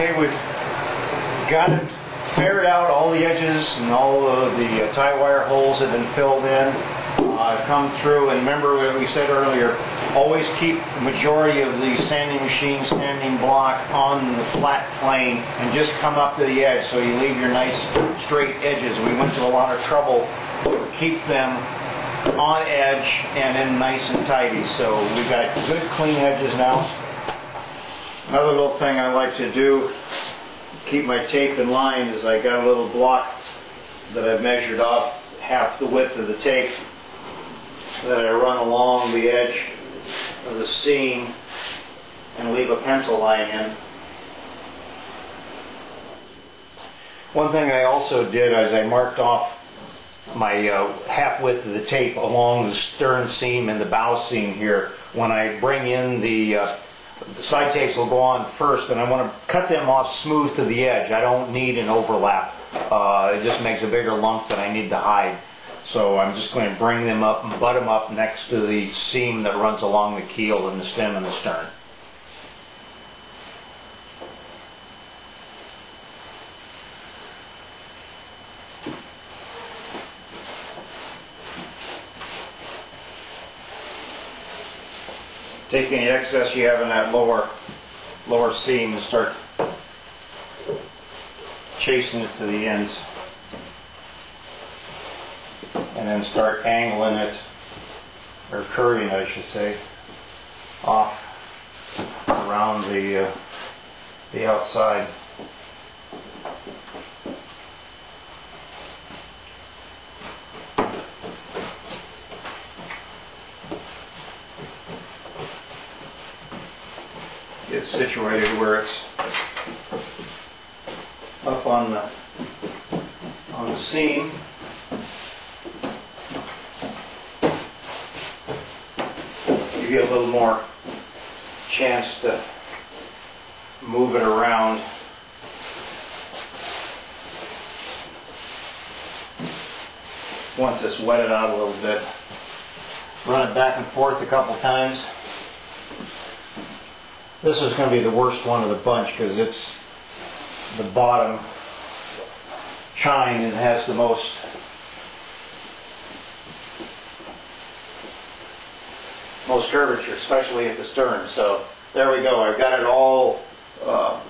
we've got it faired out, all the edges and all of the uh, tie wire holes have been filled in, uh, come through, and remember what we said earlier, always keep the majority of the sanding machine standing block on the flat plane and just come up to the edge so you leave your nice straight edges. We went to a lot of trouble to keep them on edge and then nice and tidy. So we've got good clean edges now. Another little thing I like to do, keep my tape in line, is I got a little block that I've measured off half the width of the tape that I run along the edge of the seam and leave a pencil line in. One thing I also did is I marked off my uh, half width of the tape along the stern seam and the bow seam here. When I bring in the, uh, the side tapes will go on first and I want to cut them off smooth to the edge. I don't need an overlap. Uh, it just makes a bigger lump that I need to hide. So I'm just going to bring them up and butt them up next to the seam that runs along the keel and the stem and the stern. Take any excess you have in that lower lower seam and start chasing it to the ends and then start angling it, or curving I should say, off around the, uh, the outside. Situated where it's up on the on the seam give you a little more chance to move it around. Once it's wetted out a little bit. Run it back and forth a couple times. This is going to be the worst one of the bunch because it's the bottom chine and has the most most curvature, especially at the stern. So there we go. I've got it all uh,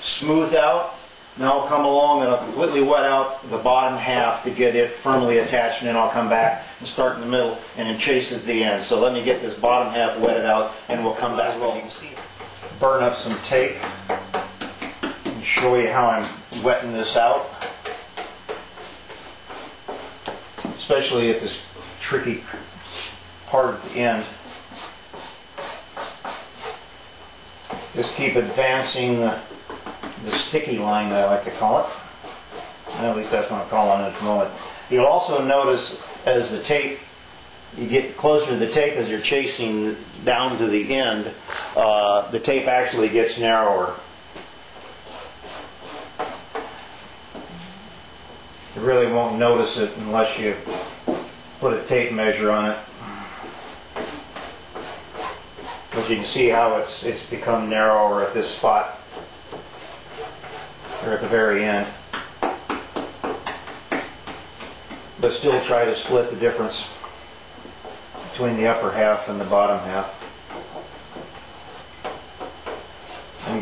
smoothed out. Now I'll come along and I'll completely wet out the bottom half to get it firmly attached and then I'll come back and start in the middle and then chase at the end. So let me get this bottom half wetted out and we'll come back. Well, burn up some tape and show you how I'm wetting this out. Especially at this tricky part at the end. Just keep advancing the, the sticky line, I like to call it. At least that's what I'm calling it at the moment. You'll also notice as the tape, you get closer to the tape as you're chasing down to the end, uh, the tape actually gets narrower. You really won't notice it unless you put a tape measure on it. But you can see how it's, it's become narrower at this spot, or at the very end. But still try to split the difference between the upper half and the bottom half.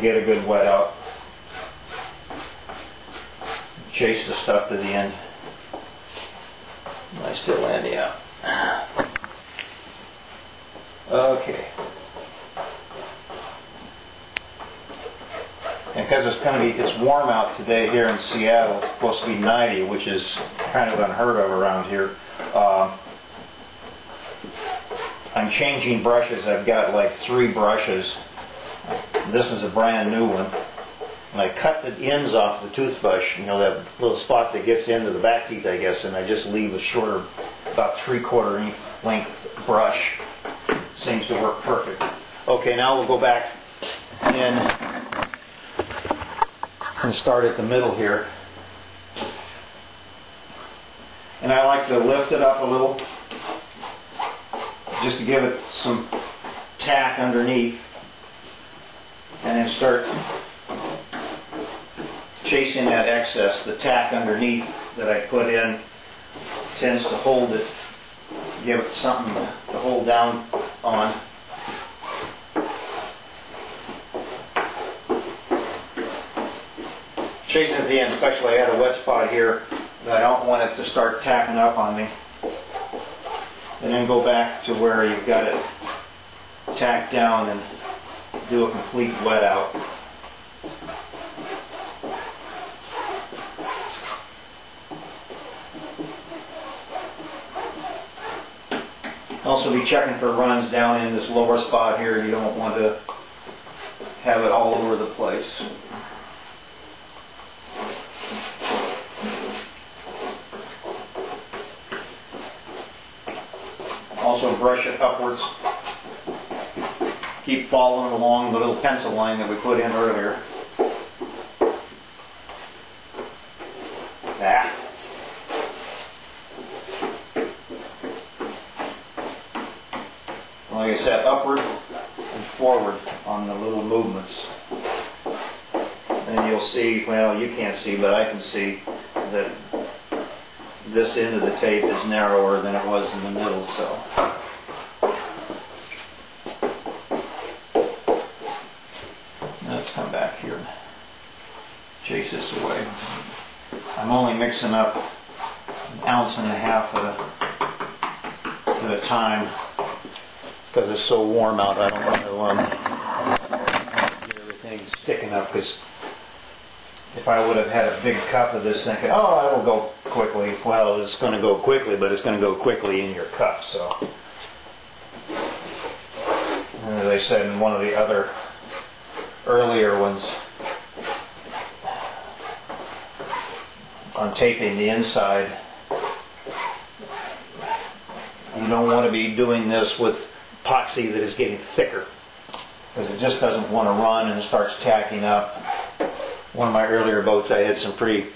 Get a good wet out. Chase the stuff to the end. I still land out. Okay. And because it's going to be, it's warm out today here in Seattle, it's supposed to be 90, which is kind of unheard of around here. Uh, I'm changing brushes. I've got like three brushes. This is a brand new one. And I cut the ends off the toothbrush, you know, that little spot that gets into the back teeth, I guess, and I just leave a shorter, about three quarter inch length brush. Seems to work perfect. Okay, now we'll go back in and start at the middle here. And I like to lift it up a little just to give it some tack underneath and then start chasing that excess, the tack underneath that I put in tends to hold it, give it something to hold down on. Chasing at the end, especially I had a wet spot here, that I don't want it to start tacking up on me. And then go back to where you've got it tacked down and do a complete wet out. Also be checking for runs down in this lower spot here. You don't want to have it all over the place. Also brush it upwards. Keep following along the little pencil line that we put in earlier. Ah. Like I said, upward and forward on the little movements. And you'll see, well, you can't see, but I can see that this end of the tape is narrower than it was in the middle, so. Let's come back here and chase this away. I'm only mixing up an ounce and a half at a, at a time because it's so warm out. I don't want to um, get everything sticking up because if I would have had a big cup of this thinking, oh, it'll go quickly. Well, it's going to go quickly, but it's going to go quickly in your cup. So, and as I said in one of the other earlier ones, on taping the inside, you don't want to be doing this with epoxy that is getting thicker because it just doesn't want to run and starts tacking up. One of my earlier boats, I had some pretty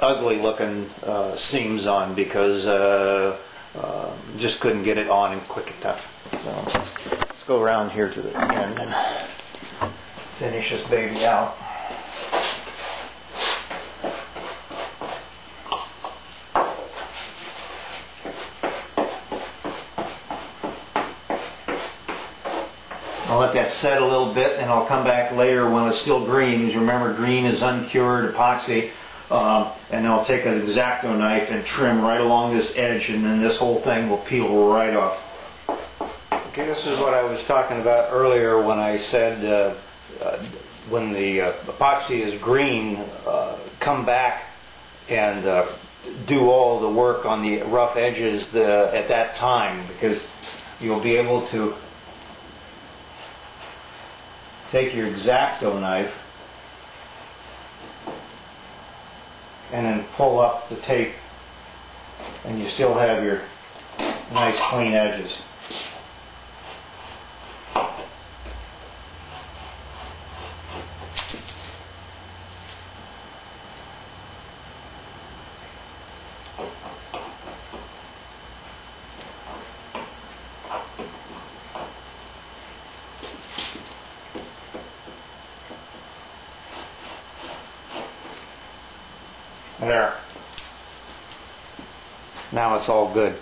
ugly looking uh, seams on because uh, uh, just couldn't get it on quick enough. So let's go around here to the end finish this baby out. I'll let that set a little bit and I'll come back later when it's still green. Because remember, green is uncured epoxy. Um, and I'll take an X-Acto knife and trim right along this edge and then this whole thing will peel right off. Okay, this is what I was talking about earlier when I said uh, when the uh, epoxy is green, uh, come back and uh, do all the work on the rough edges the, at that time because you'll be able to take your X-Acto knife and then pull up the tape and you still have your nice clean edges. There. Now it's all good.